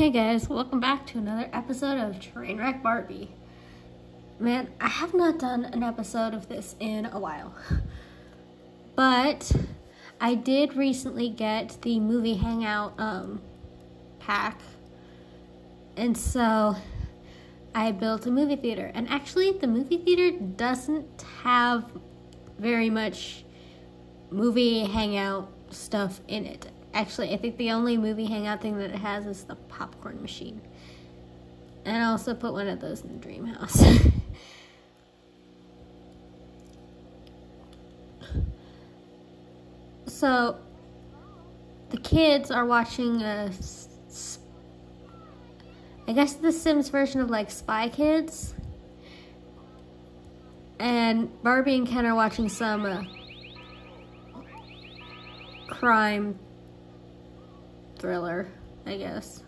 Hey guys, welcome back to another episode of Trainwreck Barbie. Man, I have not done an episode of this in a while. But I did recently get the movie hangout um, pack. And so I built a movie theater. And actually, the movie theater doesn't have very much movie hangout stuff in it. Actually, I think the only movie hangout thing that it has is the popcorn machine. And I also put one of those in the dream house. so, the kids are watching a, I guess the Sims version of like Spy Kids. And Barbie and Ken are watching some uh, crime thriller, I guess.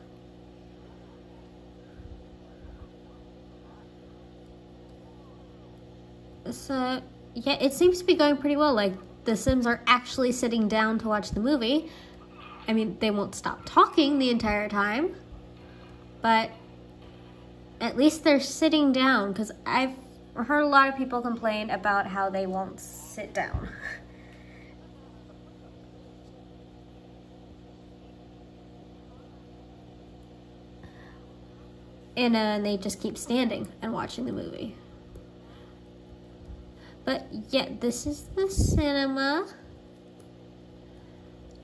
So, yeah, it seems to be going pretty well. Like, the Sims are actually sitting down to watch the movie. I mean, they won't stop talking the entire time, but at least they're sitting down because I've heard a lot of people complain about how they won't sit down. and, uh, they just keep standing and watching the movie. But yeah, this is the cinema.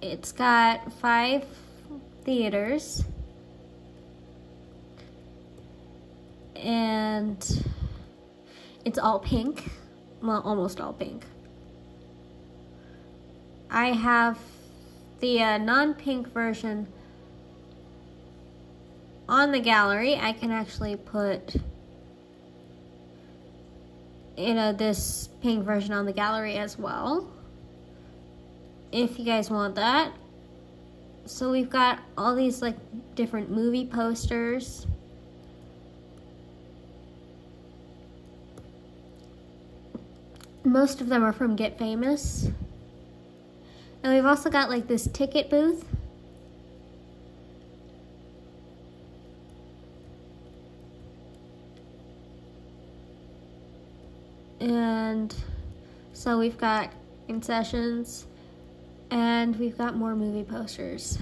It's got five theaters. And it's all pink. Well, almost all pink. I have the uh, non-pink version on the gallery, I can actually put you know this pink version on the gallery as well. If you guys want that. So we've got all these like different movie posters. Most of them are from Get Famous. And we've also got like this ticket booth And so we've got in sessions and we've got more movie posters.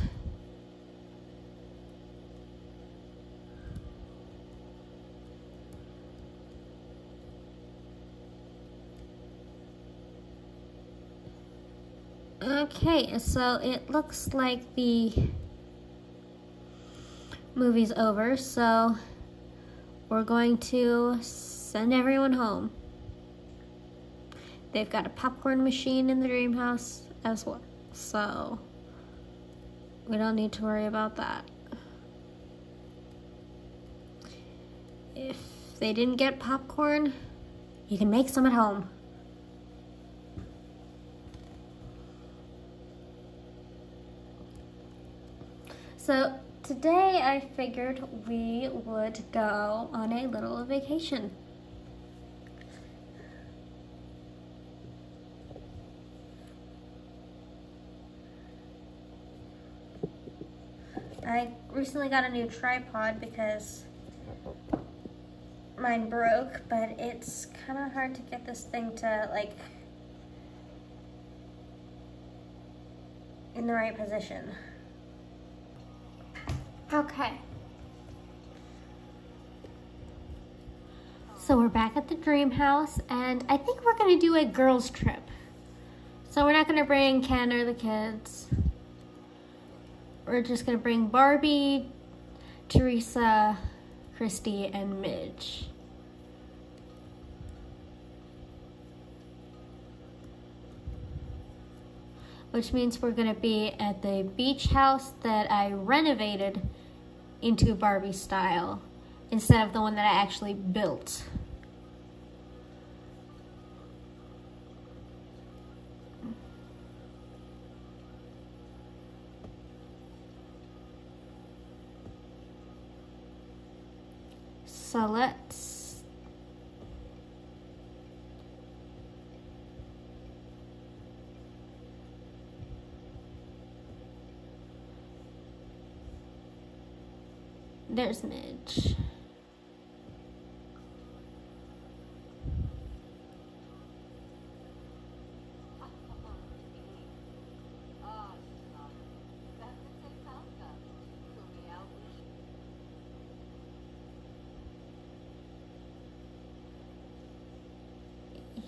Okay, so it looks like the movie's over, so we're going to send everyone home. They've got a popcorn machine in the dream house as well. So we don't need to worry about that. If they didn't get popcorn, you can make some at home. So today I figured we would go on a little vacation. I recently got a new tripod because mine broke, but it's kind of hard to get this thing to like in the right position. Okay. So we're back at the dream house and I think we're gonna do a girls trip. So we're not gonna bring Ken or the kids we're just gonna bring Barbie, Teresa, Christie, and Midge. Which means we're gonna be at the beach house that I renovated into Barbie style instead of the one that I actually built. So let's There's Midge.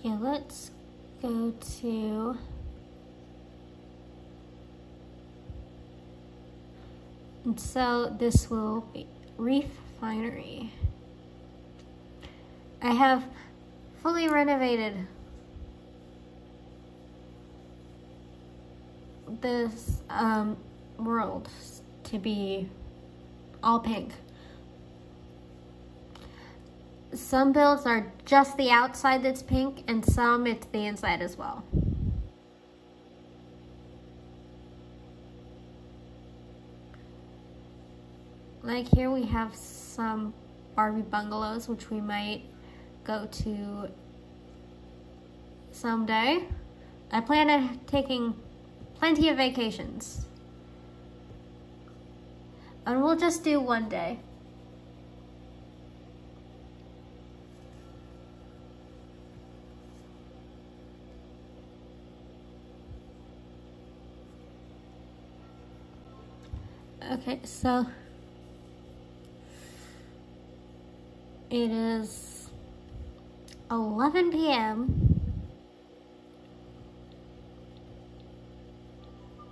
Yeah, let's go to and so this will be Reef Finery. I have fully renovated this um, world to be all pink. Some builds are just the outside that's pink and some it's the inside as well. Like here we have some Barbie bungalows which we might go to someday. I plan on taking plenty of vacations. And we'll just do one day. Okay, so it is 11 p.m.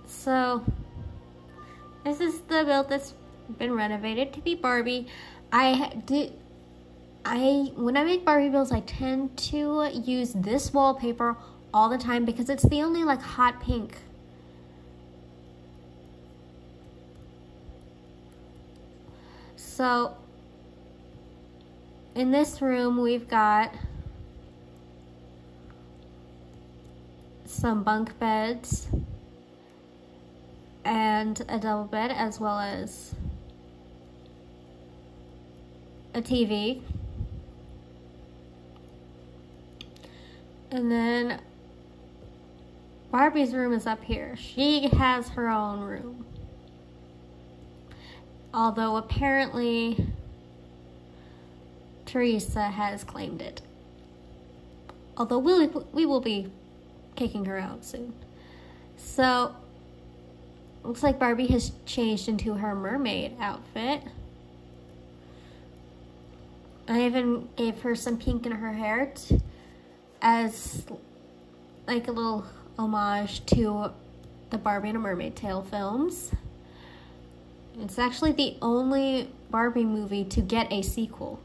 So this is the build that's been renovated to be Barbie. I did I when I make Barbie builds I tend to use this wallpaper all the time because it's the only like hot pink So in this room, we've got some bunk beds and a double bed as well as a TV. And then Barbie's room is up here. She has her own room although apparently Teresa has claimed it. Although we'll, we will be kicking her out soon. So, looks like Barbie has changed into her mermaid outfit. I even gave her some pink in her hair as like a little homage to the Barbie in a Mermaid Tale films. It's actually the only Barbie movie to get a sequel.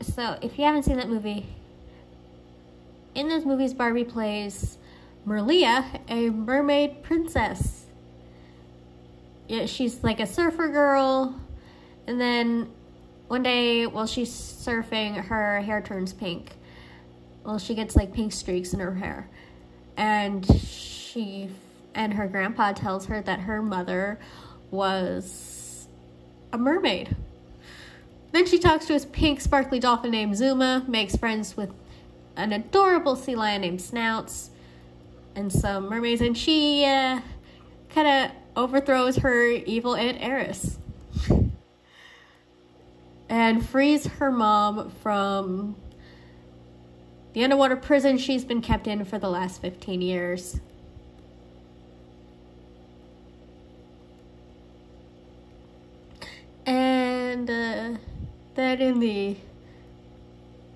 So, if you haven't seen that movie, in those movies, Barbie plays Merliah, a mermaid princess. Yeah, she's like a surfer girl, and then one day while she's surfing, her hair turns pink. Well, she gets like pink streaks in her hair, and she and her grandpa tells her that her mother was a mermaid. Then she talks to this pink sparkly dolphin named Zuma, makes friends with an adorable sea lion named Snouts, and some mermaids, and she uh, kind of overthrows her evil Aunt Eris. and frees her mom from the underwater prison she's been kept in for the last 15 years. And uh, then in the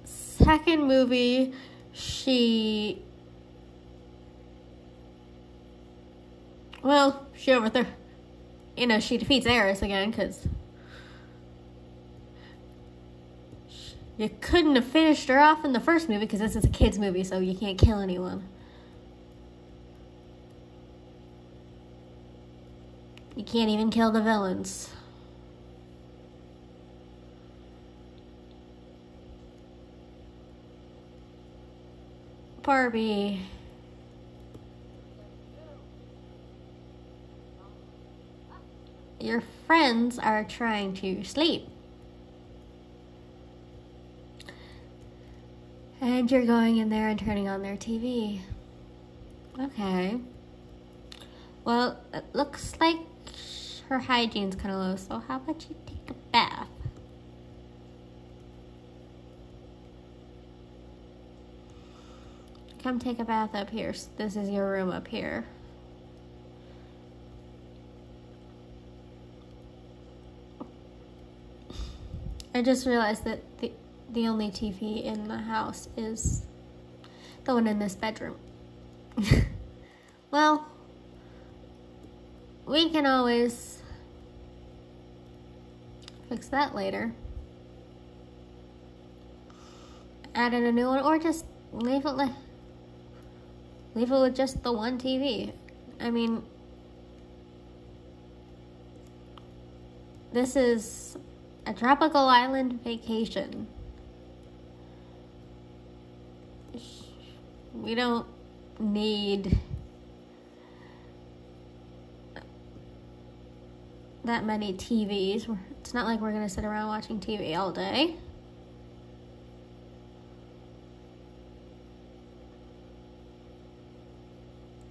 second movie, she. Well, she overthrows. You know, she defeats Eris again because. You couldn't have finished her off in the first movie because this is a kid's movie, so you can't kill anyone. You can't even kill the villains. Barbie. Your friends are trying to sleep. And you're going in there and turning on their TV. Okay. Well, it looks like her hygiene's kind of low, so how about you take a bath? Come take a bath up here. This is your room up here. I just realized that the, the only TV in the house is the one in this bedroom. well, we can always fix that later. Add in a new one or just leave it like leave it with just the one TV. I mean this is a tropical island vacation. We don't need that many TVs. It's not like we're going to sit around watching TV all day.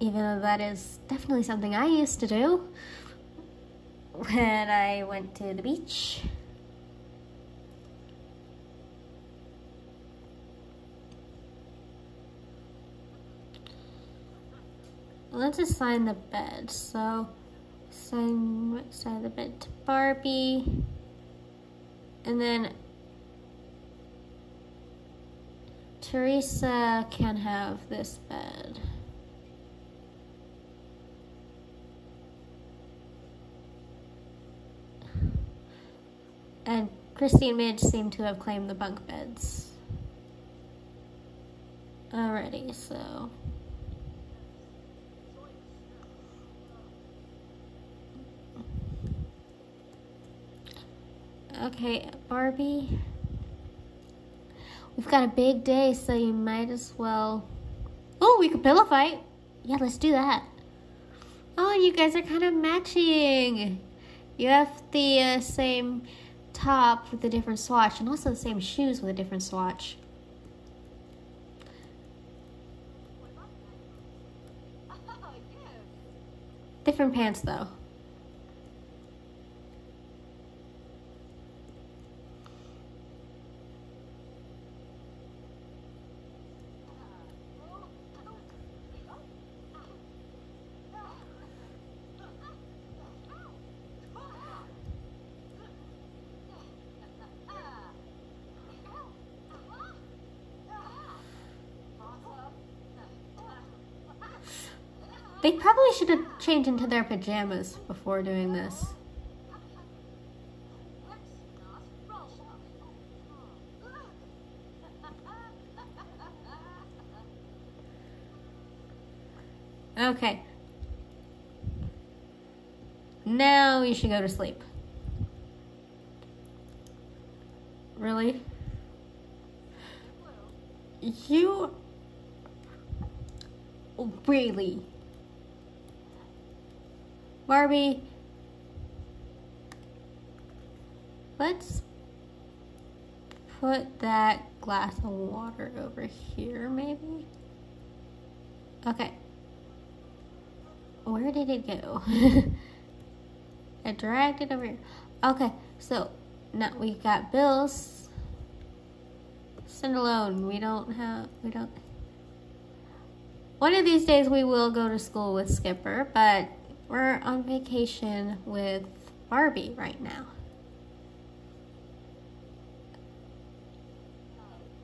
Even though that is definitely something I used to do when I went to the beach. let's assign the bed. So assign right side of the bed to Barbie. And then Teresa can have this bed. And Christie and Midge seem to have claimed the bunk beds already, so... Okay, Barbie. We've got a big day, so you might as well... Oh, we could pillow fight. Yeah, let's do that. Oh, you guys are kind of matching. You have the uh, same top with a different swatch and also the same shoes with a different swatch. Different pants though. They probably should have changed into their pajamas before doing this. Okay. Now you should go to sleep. Really? You... Really? Barbie, let's put that glass of water over here, maybe? Okay. Where did it go? I dragged it over here. Okay, so now we got bills. Send alone. We don't have, we don't. One of these days we will go to school with Skipper, but we're on vacation with Barbie right now.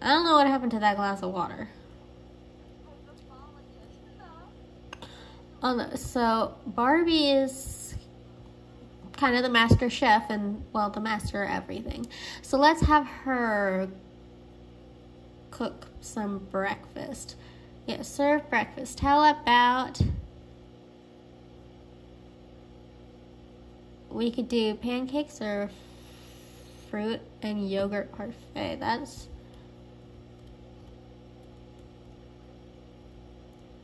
I don't know what happened to that glass of water. Oh, no. So Barbie is kind of the master chef and, well, the master of everything. So let's have her cook some breakfast. Yeah, serve breakfast. How about we could do pancakes or fruit and yogurt parfait. That's,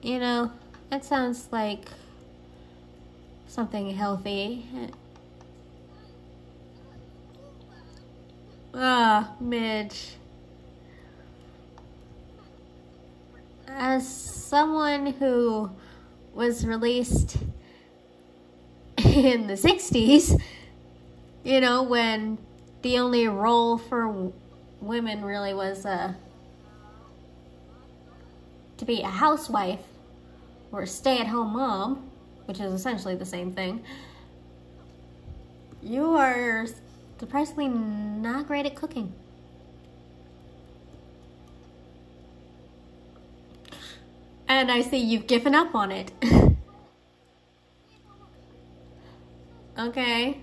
you know, that sounds like something healthy. Ah, Midge. As someone who was released in the 60s, you know, when the only role for women really was uh, to be a housewife or a stay at home mom, which is essentially the same thing, you are surprisingly not great at cooking. And I see you've given up on it. okay.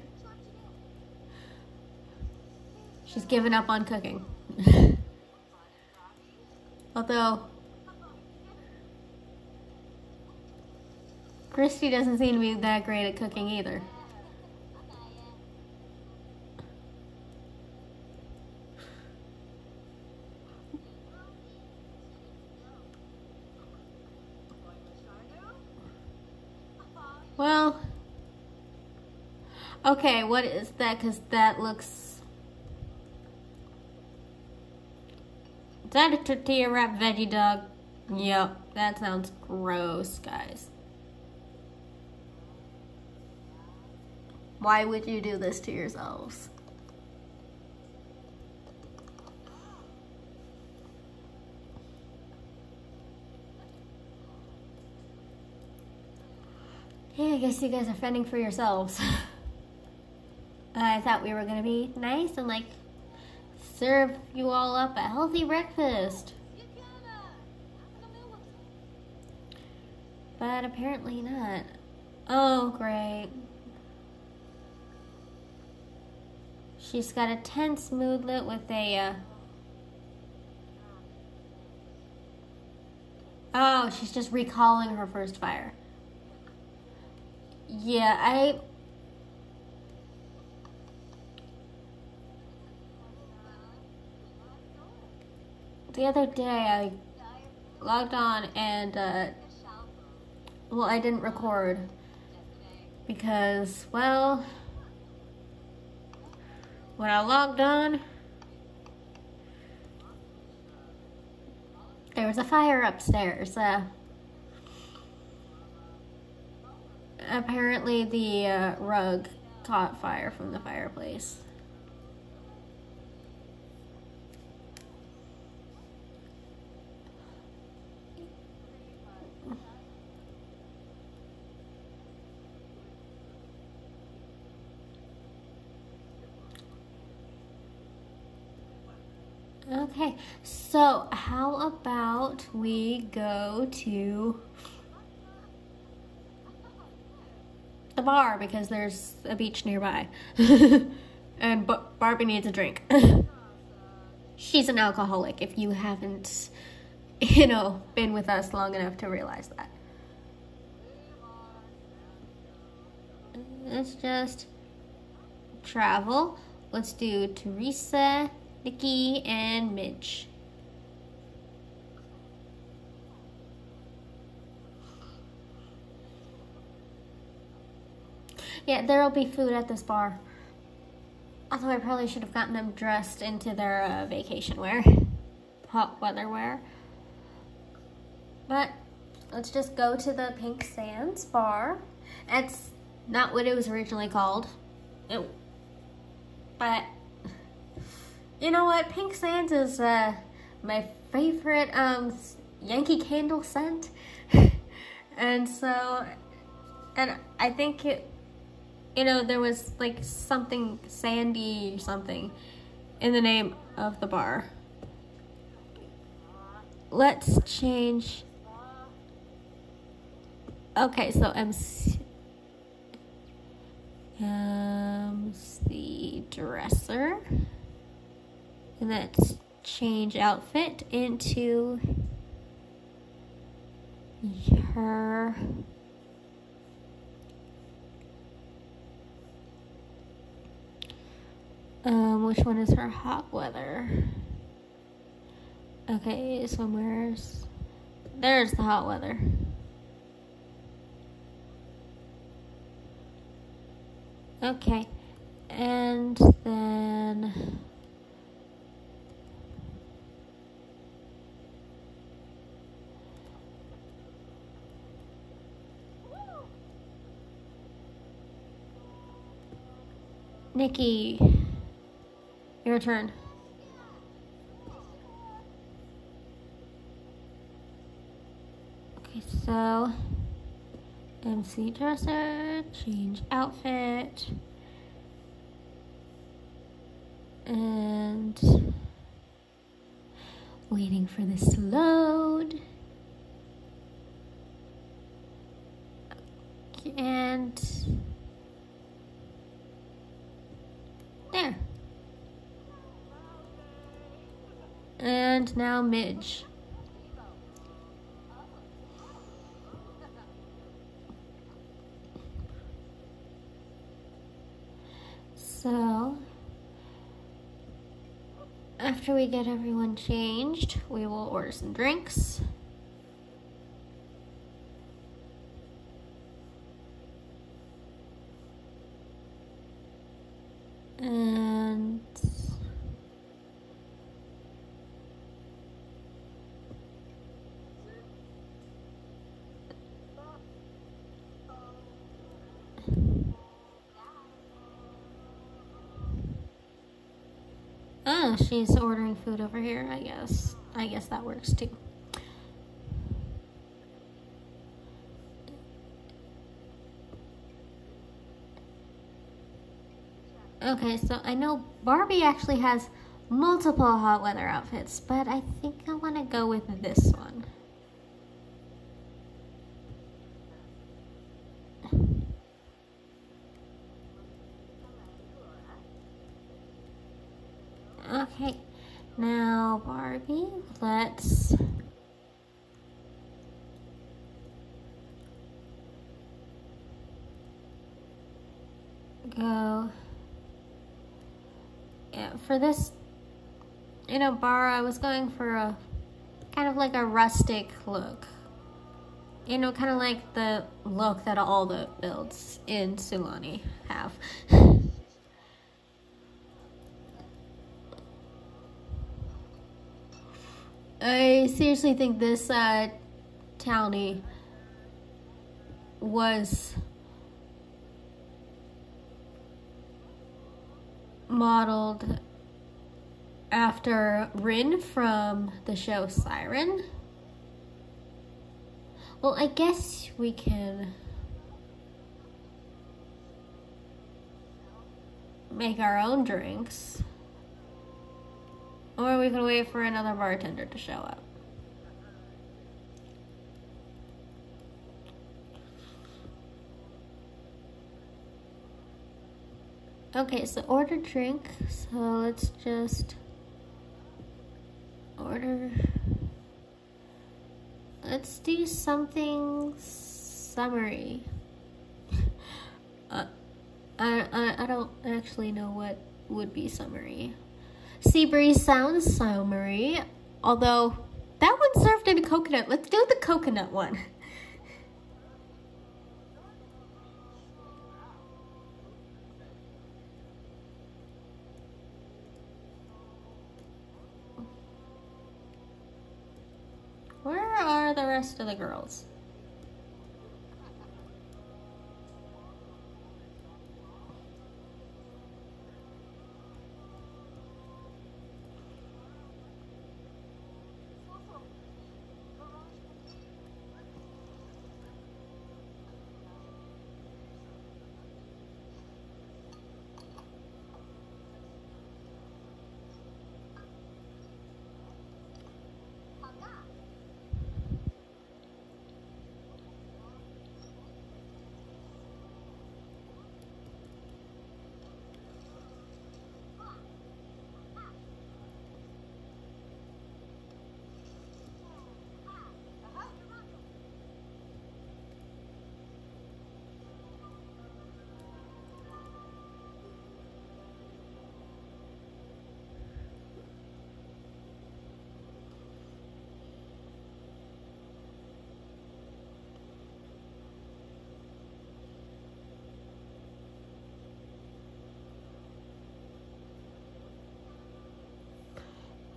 She's given up on cooking. Although, Christie doesn't seem to be that great at cooking either. Well, okay, what is that? Because that looks... Is that a tortilla wrap veggie dog? Yep, that sounds gross, guys. Why would you do this to yourselves? Yeah, I guess you guys are fending for yourselves. I thought we were gonna be nice and like serve you all up a healthy breakfast. But apparently not. Oh, great. She's got a tense moodlet with a, uh... Oh, she's just recalling her first fire. Yeah, I... The other day I logged on and, uh, well, I didn't record because, well, when I logged on, there was a fire upstairs. Uh, apparently the uh, rug caught fire from the fireplace. Okay, so how about we go to the bar because there's a beach nearby. and Barbie needs a drink. She's an alcoholic if you haven't, you know, been with us long enough to realize that. Let's just travel. Let's do Teresa, Nikki, and Midge. Yeah, there'll be food at this bar. Although I probably should have gotten them dressed into their uh, vacation wear. Hot weather wear. But let's just go to the Pink Sands bar. It's not what it was originally called. It, but you know what? Pink Sands is uh, my favorite um, Yankee Candle scent. and so, and I think it you know, there was like something sandy or something in the name of the bar. Let's change. Okay, so MC. The dresser. And let's change outfit into her Um, which one is her hot weather? Okay, somewhere's there's the hot weather. Okay, and then Nikki, your turn. Okay, so MC dresser, change outfit, and waiting for this to load. And there. And now Midge. So, after we get everyone changed, we will order some drinks. And Oh, she's ordering food over here, I guess. I guess that works too. Okay, so I know Barbie actually has multiple hot weather outfits, but I think I want to go with this one. Okay, now Barbie, let's go. Yeah, for this, you know, bar, I was going for a kind of like a rustic look. You know, kind of like the look that all the builds in Sulani have. I seriously think this uh, townie was modeled after Ryn from the show Siren. Well, I guess we can make our own drinks. Or we can wait for another bartender to show up. Okay, so order drink. So let's just order. Let's do something summery. Uh, I, I, I don't actually know what would be summery. Sea breeze sounds summery, although that one served in a coconut. Let's do the coconut one. Where are the rest of the girls?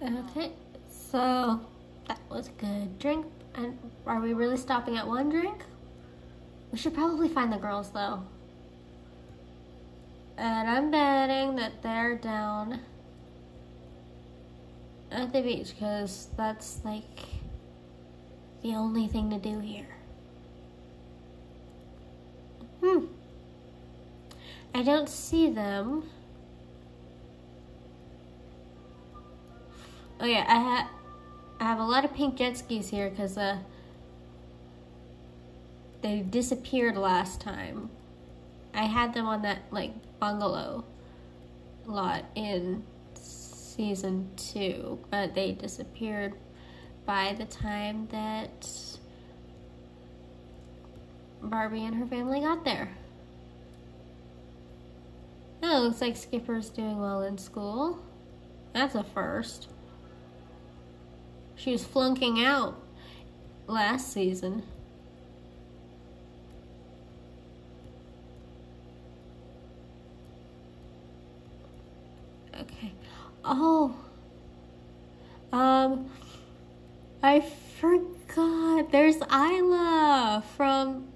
Okay, so that was a good drink. And are we really stopping at one drink? We should probably find the girls though. And I'm betting that they're down at the beach because that's like the only thing to do here. Hmm. I don't see them. Oh yeah, I have I have a lot of pink jet skis here because uh, they disappeared last time. I had them on that like bungalow lot in season two, but they disappeared by the time that Barbie and her family got there. Oh, looks like Skipper's doing well in school. That's a first. She was flunking out last season. Okay. Oh. Um, I forgot. There's Isla from.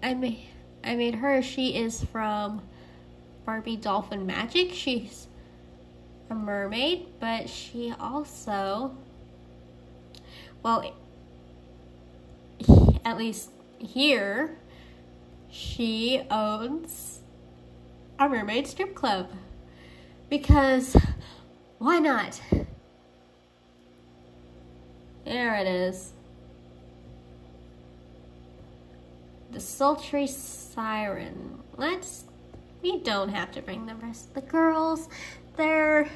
I made. I made her. She is from Barbie Dolphin Magic. She's a mermaid, but she also. Well, at least here, she owns a mermaid strip club. Because why not? There it is. The sultry siren. Let's. We don't have to bring the rest of the girls. They're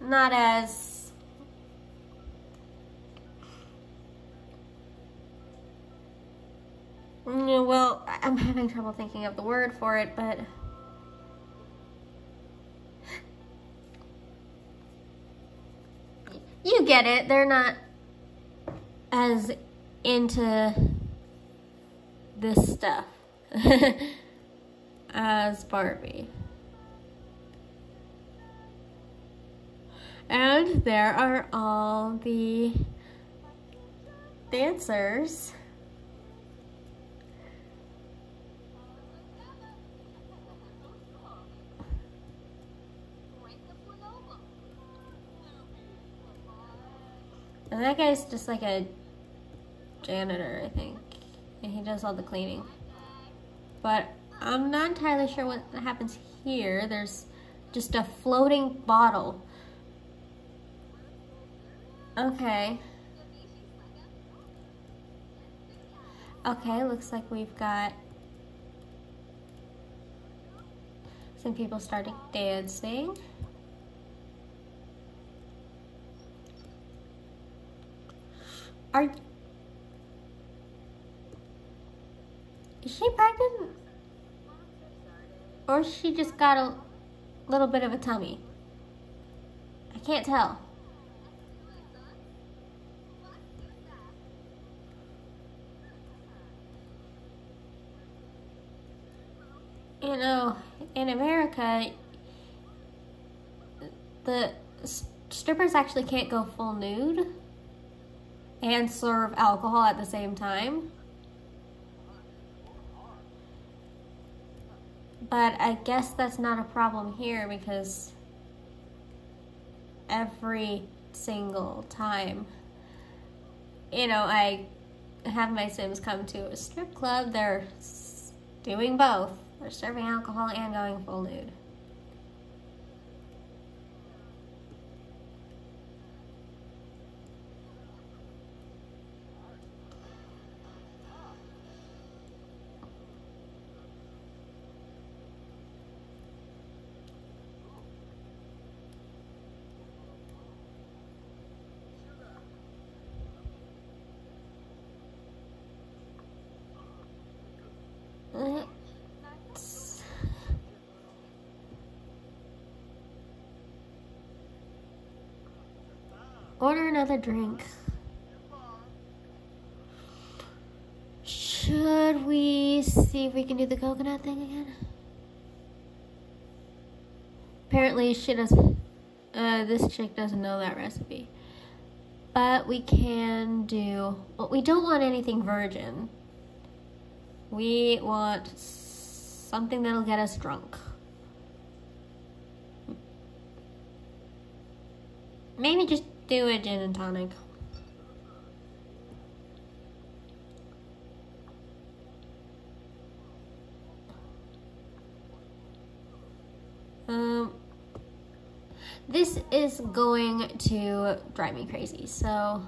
not as. Well, I'm having trouble thinking of the word for it, but. you get it. They're not as into this stuff as Barbie. And there are all the dancers. And that guy's just like a janitor, I think. And he does all the cleaning. But I'm not entirely sure what happens here. There's just a floating bottle. Okay. Okay, looks like we've got some people starting dancing. Are is she pregnant? Or she just got a little bit of a tummy? I can't tell. You know, in America, the strippers actually can't go full nude and serve alcohol at the same time. But I guess that's not a problem here because every single time, you know, I have my Sims come to a strip club, they're doing both. They're serving alcohol and going full nude. Order another drink. Should we see if we can do the coconut thing again? Apparently she doesn't, uh, this chick doesn't know that recipe. But we can do, well, we don't want anything virgin. We want something that'll get us drunk. Maybe just do a gin and tonic. Um, this is going to drive me crazy, so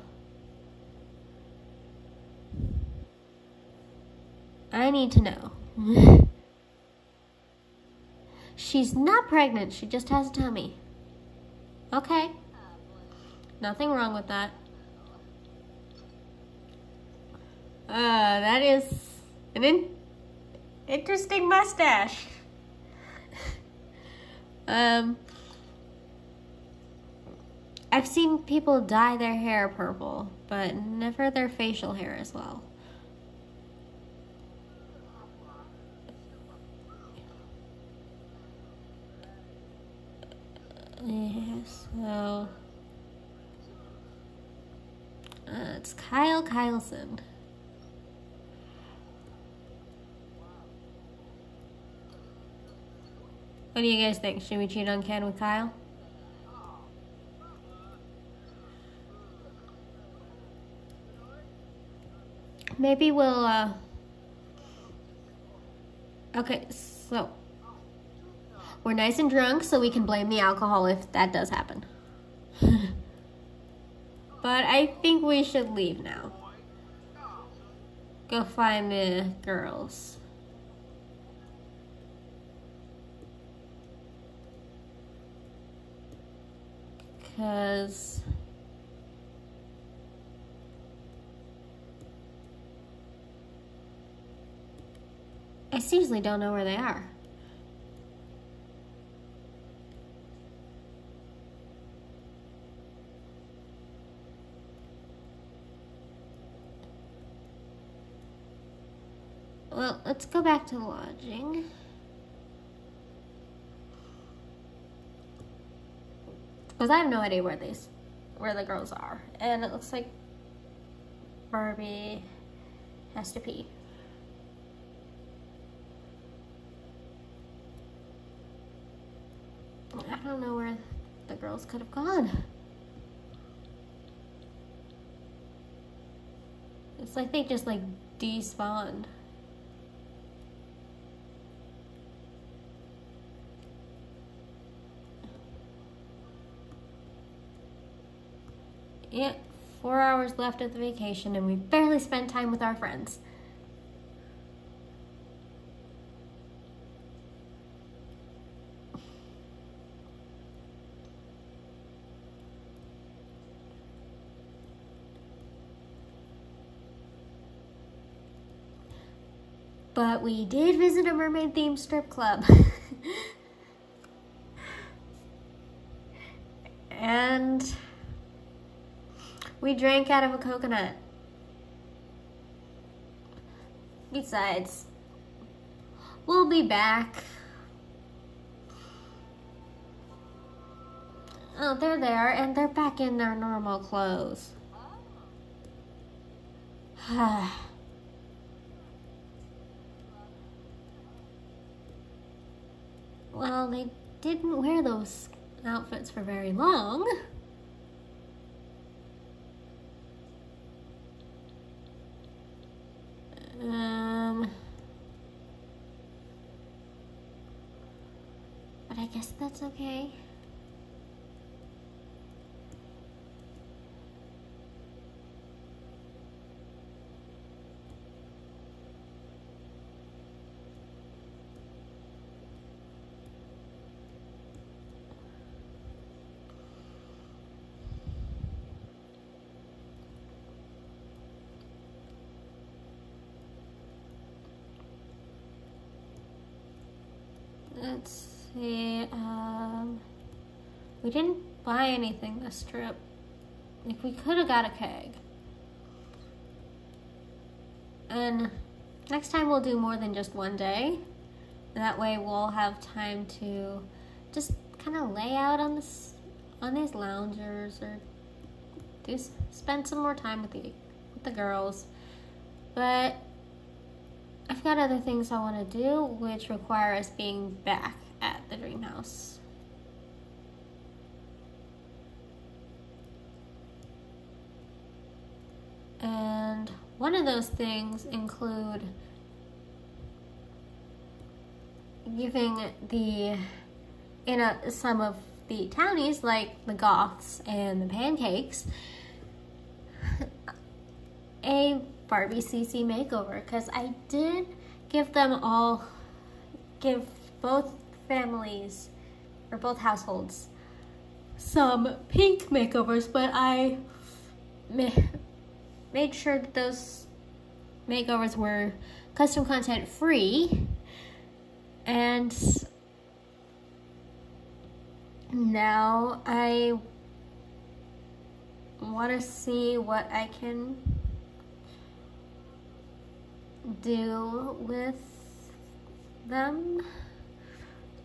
I need to know. She's not pregnant, she just has a tummy. Okay. Nothing wrong with that. Uh, that is an in interesting mustache. um, I've seen people dye their hair purple, but never their facial hair as well. Yeah, so it's Kyle Kyleson. What do you guys think? Should we cheat on Ken with Kyle? Maybe we'll, uh... Okay, so... We're nice and drunk, so we can blame the alcohol if that does happen. but I think we should leave now. Go find the girls. Because... I seriously don't know where they are. Well, let's go back to lodging. Because I have no idea where these, where the girls are. And it looks like Barbie has to pee. I don't know where the girls could have gone. It's like they just like despawned. Yeah, four hours left of the vacation and we've barely spent time with our friends. But we did visit a mermaid themed strip club. and we drank out of a coconut. Besides, we'll be back. Oh, they're there, and they're back in their normal clothes. well, they didn't wear those outfits for very long. Um, but I guess that's okay. let's see, um, we didn't buy anything this trip. Like, we could have got a keg. And next time we'll do more than just one day. That way we'll have time to just kind of lay out on this on these loungers or do spend some more time with the with the girls. But I've got other things I want to do, which require us being back dream house. And one of those things include giving the in a, some of the townies like the goths and the pancakes a Barbie CC makeover because I did give them all give both families or both households. Some pink makeovers but I made sure that those makeovers were custom content free and now I want to see what I can do with them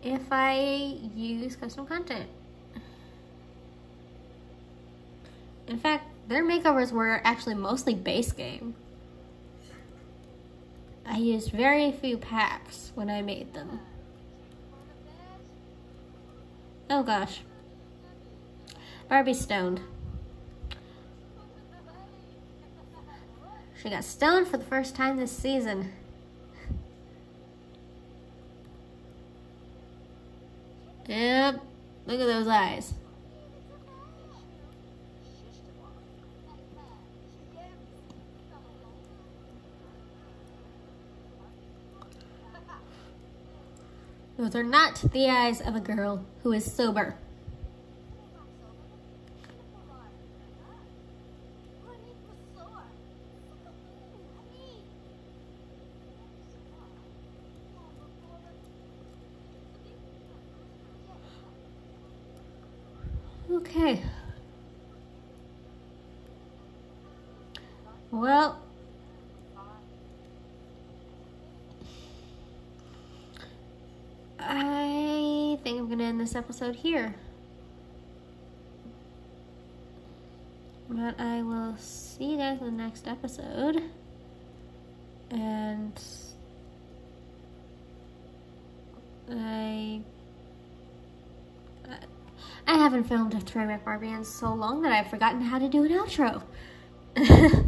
if I use custom content. In fact, their makeovers were actually mostly base game. I used very few packs when I made them. Oh gosh. Barbie stoned. She got stoned for the first time this season. Yep, look at those eyes. Those are not the eyes of a girl who is sober. Okay. Well, I think I'm going to end this episode here. But I will see you guys in the next episode. And I I haven't filmed a Trainwreck Barbie in so long that I've forgotten how to do an outro.